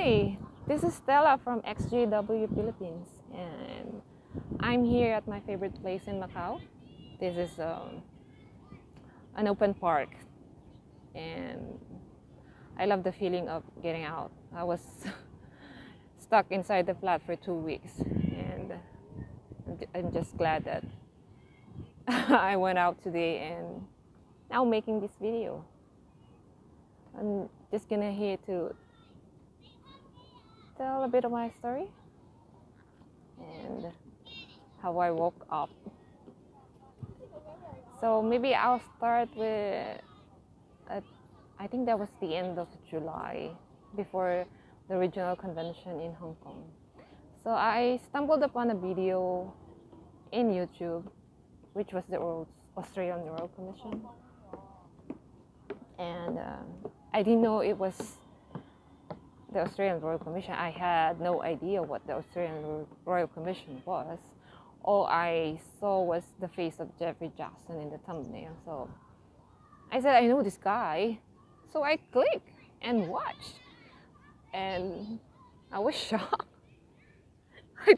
Hi, this is Stella from XJW Philippines, and I'm here at my favorite place in Macau. This is um, an open park, and I love the feeling of getting out. I was stuck inside the flat for two weeks, and I'm just glad that I went out today and now making this video. I'm just gonna here to tell a bit of my story and how I woke up. So maybe I'll start with, uh, I think that was the end of July before the regional convention in Hong Kong. So I stumbled upon a video in YouTube, which was the Australian Royal Commission. And um, I didn't know it was the Australian Royal Commission. I had no idea what the Australian Royal Commission was. All I saw was the face of Geoffrey Jackson in the thumbnail. So I said, I know this guy. So I clicked and watched. And I was shocked. I,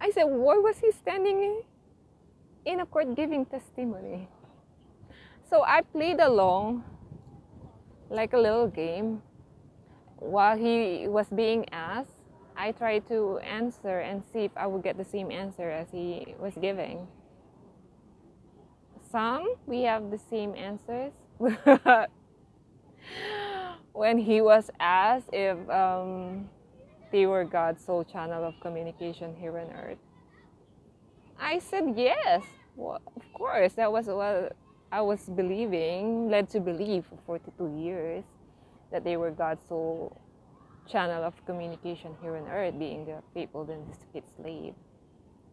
I said, why was he standing in a court giving testimony? So I played along like a little game while he was being asked, I tried to answer and see if I would get the same answer as he was giving. Some we have the same answers. when he was asked if um, they were God's sole channel of communication here on earth, I said yes. Well, of course, that was what I was believing, led to believe for 42 years that they were God's sole channel of communication here on earth, being the people then the slave.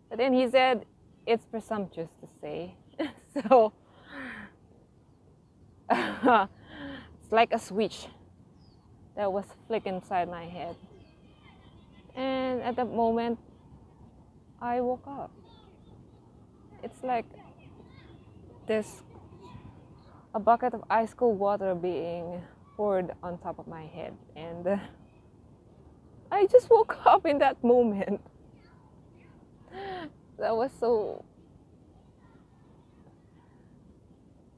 But then he said, it's presumptuous to say. so it's like a switch that was flicked inside my head. And at that moment, I woke up. It's like this a bucket of ice cold water being on top of my head and uh, I just woke up in that moment. That was so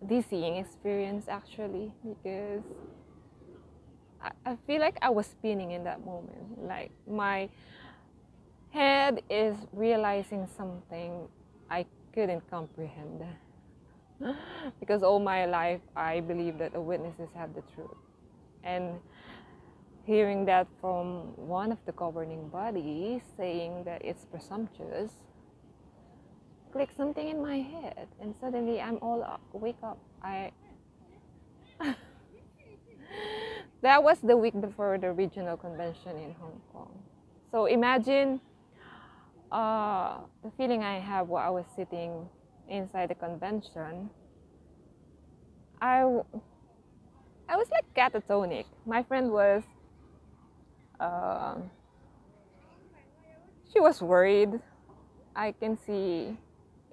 dizzying experience actually because I, I feel like I was spinning in that moment. Like my head is realizing something I couldn't comprehend. because all my life I believe that the witnesses have the truth. And hearing that from one of the governing bodies saying that it's presumptuous, click something in my head, and suddenly I'm all up, wake up. I that was the week before the regional convention in Hong Kong. So imagine uh, the feeling I have while I was sitting inside the convention. I I was like catatonic. My friend was, uh, she was worried. I can see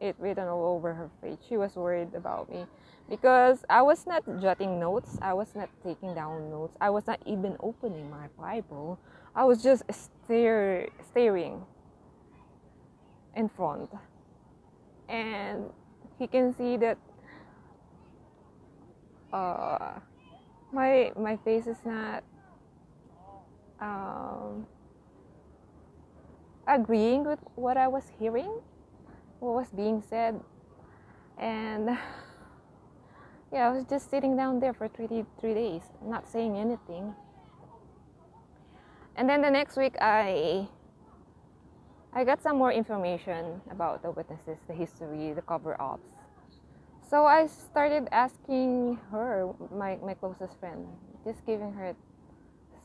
it written all over her face. She was worried about me because I was not jotting notes. I was not taking down notes. I was not even opening my Bible. I was just stare, staring in front. And he can see that uh, my my face is not um, agreeing with what I was hearing, what was being said, and yeah, I was just sitting down there for three three days, not saying anything. And then the next week, I I got some more information about the witnesses, the history, the cover ups. So I started asking her, my, my closest friend, just giving her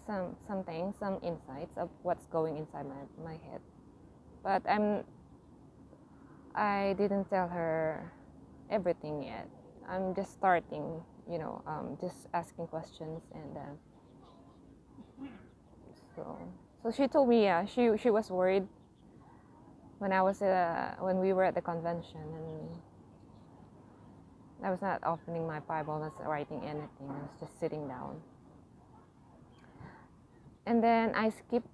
some something, some insights of what's going inside my, my head. But I'm I didn't tell her everything yet. I'm just starting, you know, um, just asking questions and uh, so so she told me yeah she she was worried when I was uh, when we were at the convention and I was not opening my Bible, I was writing anything. I was just sitting down. and then I skipped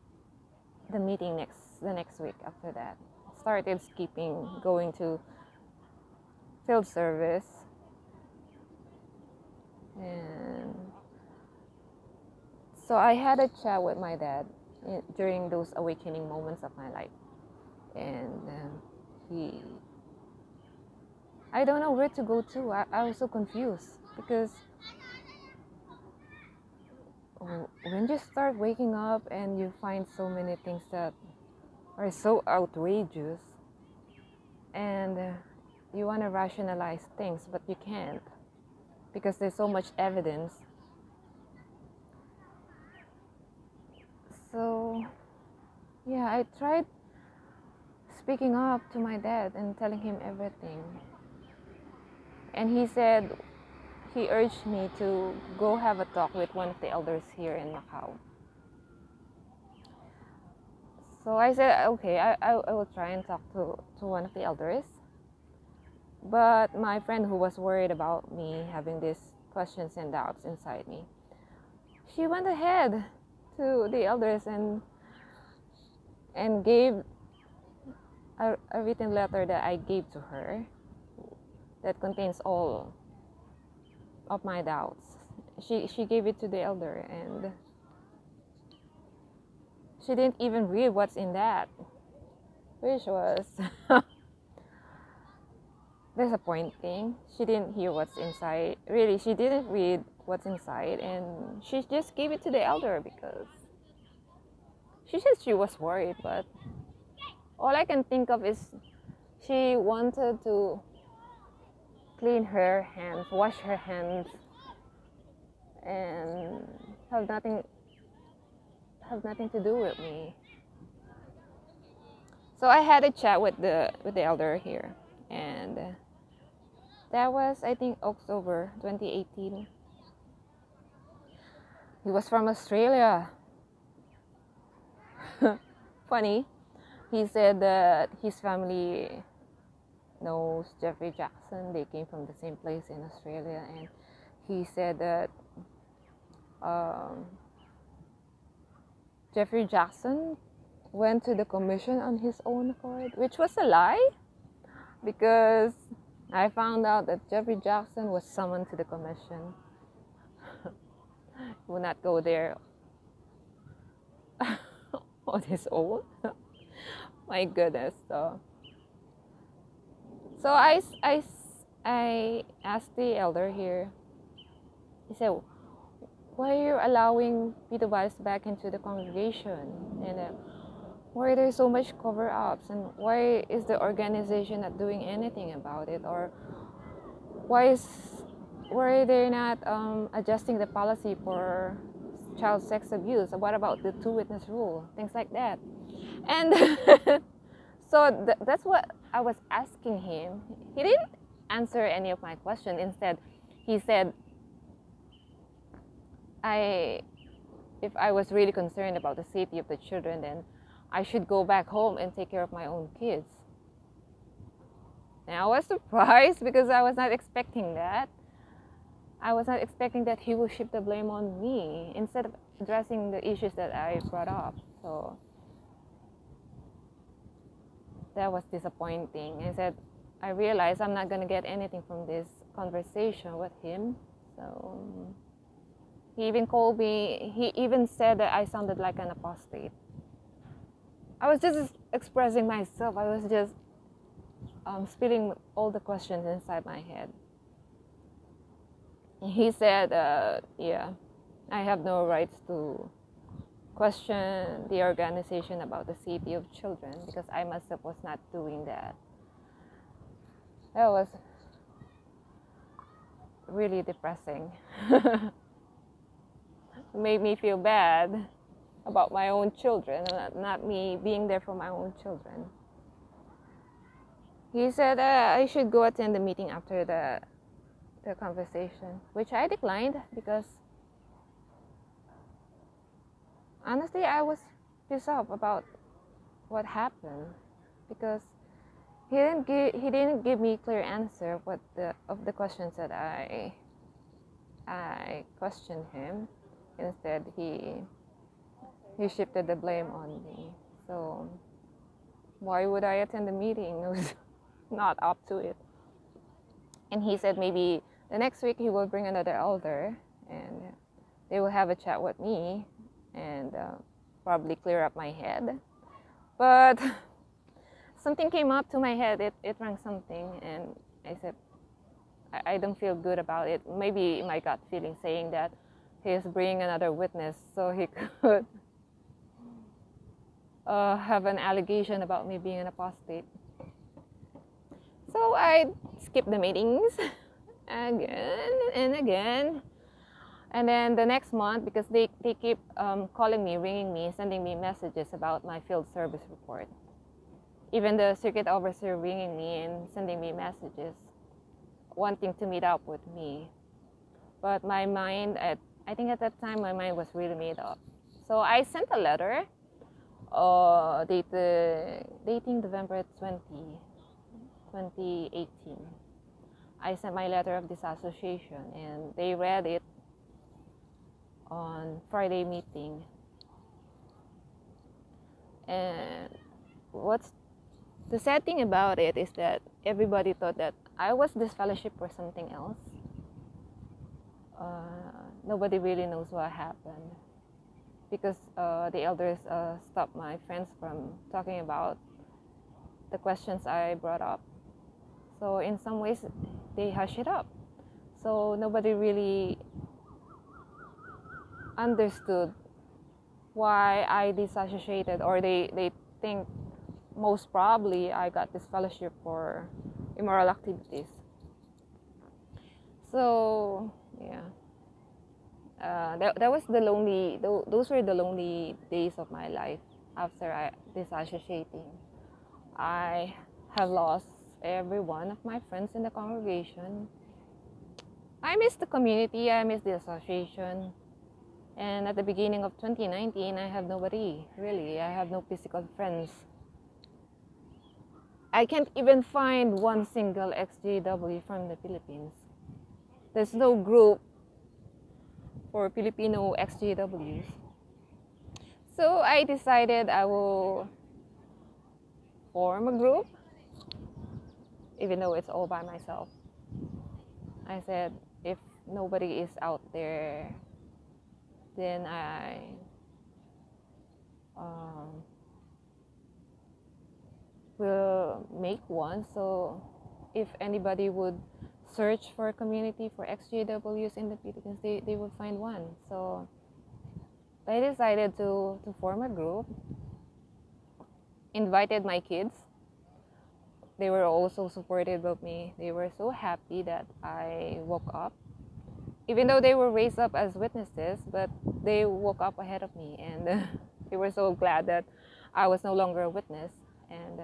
the meeting next the next week after that. Started skipping going to field service and so I had a chat with my dad eh, during those awakening moments of my life and he I don't know where to go to. I, I was so confused because oh, when you start waking up and you find so many things that are so outrageous and you want to rationalize things but you can't because there's so much evidence. So yeah i tried speaking up to my dad and telling him everything and he said he urged me to go have a talk with one of the elders here in macau. So i said okay i, I, I will try and talk to, to one of the elders. But my friend who was worried about me having these questions and doubts inside me, she went ahead to the elders and and gave a, a written letter that I gave to her that contains all of my doubts. She she gave it to the elder and she didn't even read what's in that, which was disappointing. She didn't hear what's inside. Really, she didn't read what's inside, and she just gave it to the elder because she said she was worried. But all I can think of is she wanted to clean her hands, wash her hands, and have nothing have nothing to do with me. So I had a chat with the with the elder here, and that was, I think, October 2018. He was from Australia. Funny. He said that his family knows Geoffrey Jackson. They came from the same place in Australia, and he said that um, Geoffrey Jackson went to the commission on his own accord, which was a lie because I found out that Geoffrey Jackson was summoned to the commission. would not go there on his own. My goodness, though. So I, I, I asked the elder here. He said, "Why are you allowing Weiss back into the congregation?" And uh, why are there so much cover ups and why is the organization not doing anything about it? Or why is why are they not um, adjusting the policy for child sex abuse? What about the two witness rule? Things like that. And so th- that's what i was asking him he didn't answer any of my questions instead he said i if i was really concerned about the safety of the children then I should go back home and take care of my own kids. And I was surprised because I was not expecting that. I was not expecting that he would shift the blame on me instead of addressing the issues that I brought up. So that was disappointing. I said, I realized I'm not going to get anything from this conversation with him. So he even called me, he even said that I sounded like an apostate. I was just expressing myself. I was just um, spilling all the questions inside my head. He said, uh, "Yeah, I have no rights to question the organization about the safety of children because I myself was not doing that." That was really depressing. made me feel bad about my own children, not me being there for my own children. He said uh, I should go attend the meeting after the the conversation, which I declined because honestly I was pissed off about what happened because he didn't give he didn't give me clear answer what the of the questions that I I questioned him. Instead, he he shifted the blame on me. So why would I attend the meeting? I was not up to it. And he said maybe the next week he will bring another elder and they will have a chat with me and uh, probably clear up my head. But something came up to my head, it, it rang something, and I said, I, I don't feel good about it. Maybe my gut feeling saying that he is bringing another witness so he could uh, have an allegation about me being an apostate. So I skipped the meetings again and again. And then the next month, because they, they keep um, calling me, ringing me, sending me messages about my field service report. Even the circuit officer ringing me and sending me messages, wanting to meet up with me. But my mind, at, I think at that time, my mind was really made up. So I sent a letter uh, dated, dating November 20, 2018. I sent my letter of disassociation and they read it on Friday meeting. And what's the sad thing about it is that everybody thought that I was disfellowship for something else. Uh, nobody really knows what happened because uh, the elders uh, stopped my friends from talking about the questions I brought up. So in some ways, they hush it up. So nobody really understood why I disassociated, or they, they think most probably I got disfellowship for immoral activities. So, yeah. Uh, that, that was the lonely, those were the lonely days of my life after I disassociating. I have lost every one of my friends in the congregation. I miss the community, I miss the association. And at the beginning of 2019, I have nobody, really. I have no physical friends. I can't even find one single XJW from the Philippines. There's no group for Filipino XJWs. So I decided I will form a group, even though it's all by myself. I said, if nobody is out there then I um, will make one. So if anybody would search for a community for XJWs in the Philippines, they, they would find one. So I decided to, to form a group, invited my kids. They were also supportive of me. They were so happy that I woke up even though they were raised up as witnesses, but they woke up ahead of me and they were so glad that I was no longer a witness. And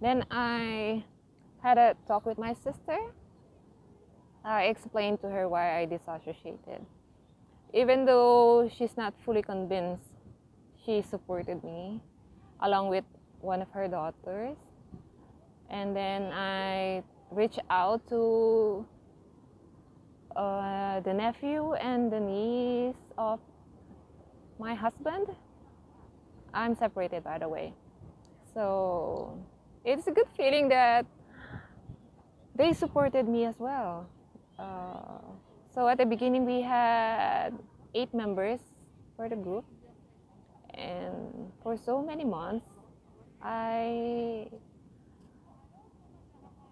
then I had a talk with my sister. I explained to her why I disassociated. Even though she's not fully convinced, she supported me along with one of her daughters. And then I reached out to uh, the nephew and the niece of my husband. I'm separated, by the way. So it's a good feeling that they supported me as well. Uh, so at the beginning, we had eight members for the group, and for so many months, I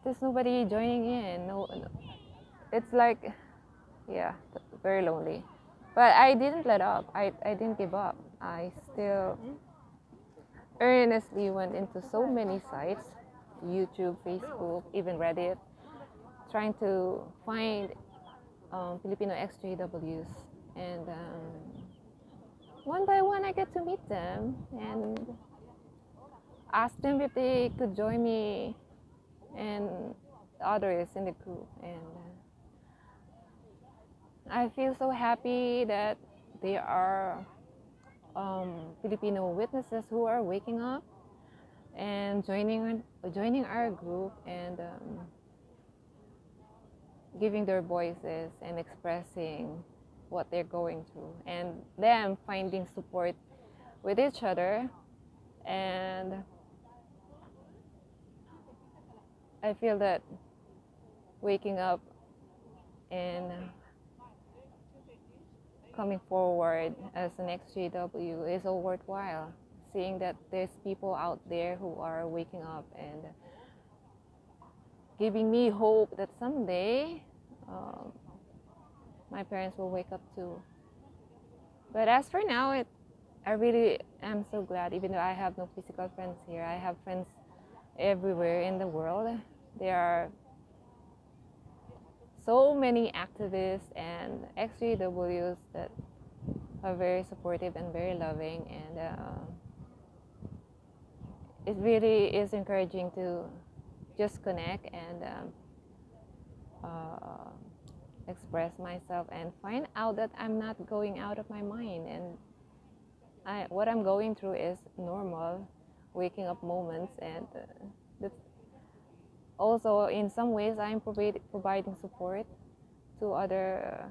there's nobody joining in. No, no. it's like yeah, very lonely. But I didn't let up. I, I didn't give up. I still earnestly went into so many sites YouTube, Facebook, even Reddit trying to find um, Filipino XJWs. And um, one by one, I get to meet them and ask them if they could join me and others in the group. And uh, I feel so happy that there are um, Filipino witnesses who are waking up and joining joining our group and um, giving their voices and expressing what they're going through and them finding support with each other. And I feel that waking up and coming forward as an XJW is all worthwhile. Seeing that there's people out there who are waking up and giving me hope that someday um, my parents will wake up too. But as for now, it I really am so glad, even though I have no physical friends here. I have friends everywhere in the world. There are so many activists and XJWs that are very supportive and very loving, and uh, it really is encouraging to just connect and um, uh, express myself and find out that I'm not going out of my mind. And I, what I'm going through is normal waking up moments and uh, also in some ways I'm providing support to other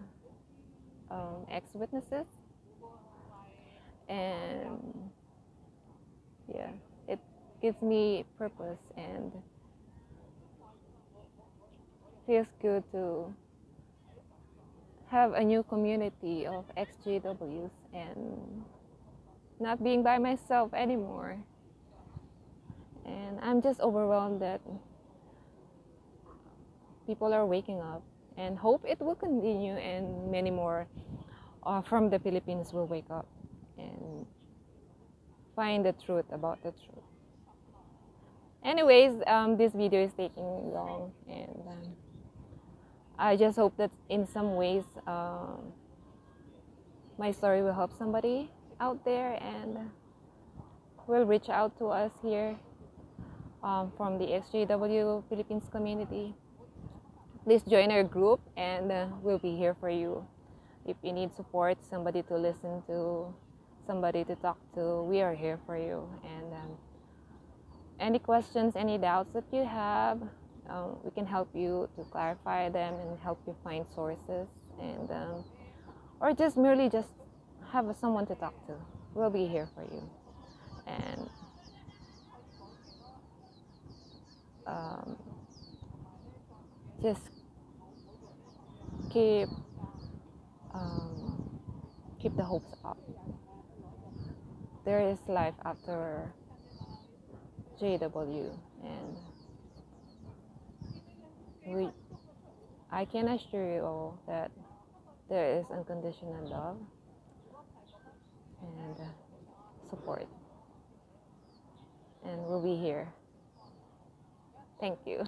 um, ex-witnesses and yeah it gives me purpose and feels good to have a new community of XJWs and not being by myself anymore. And I'm just overwhelmed that people are waking up and hope it will continue and many more uh, from the Philippines will wake up and find the truth about the truth. Anyways, um, this video is taking long and um, I just hope that in some ways um, my story will help somebody out there and will reach out to us here um, from the XJW Philippines community. Please join our group and uh, we'll be here for you. If you need support, somebody to listen to, somebody to talk to, we are here for you. And um, any questions, any doubts that you have, um, we can help you to clarify them and help you find sources and um, or just merely just have someone to talk to. We'll be here for you. And um, just keep um, keep the hopes up. There is life after JW, and we. I can assure you all that there is unconditional love and support. And we'll be here. Thank you.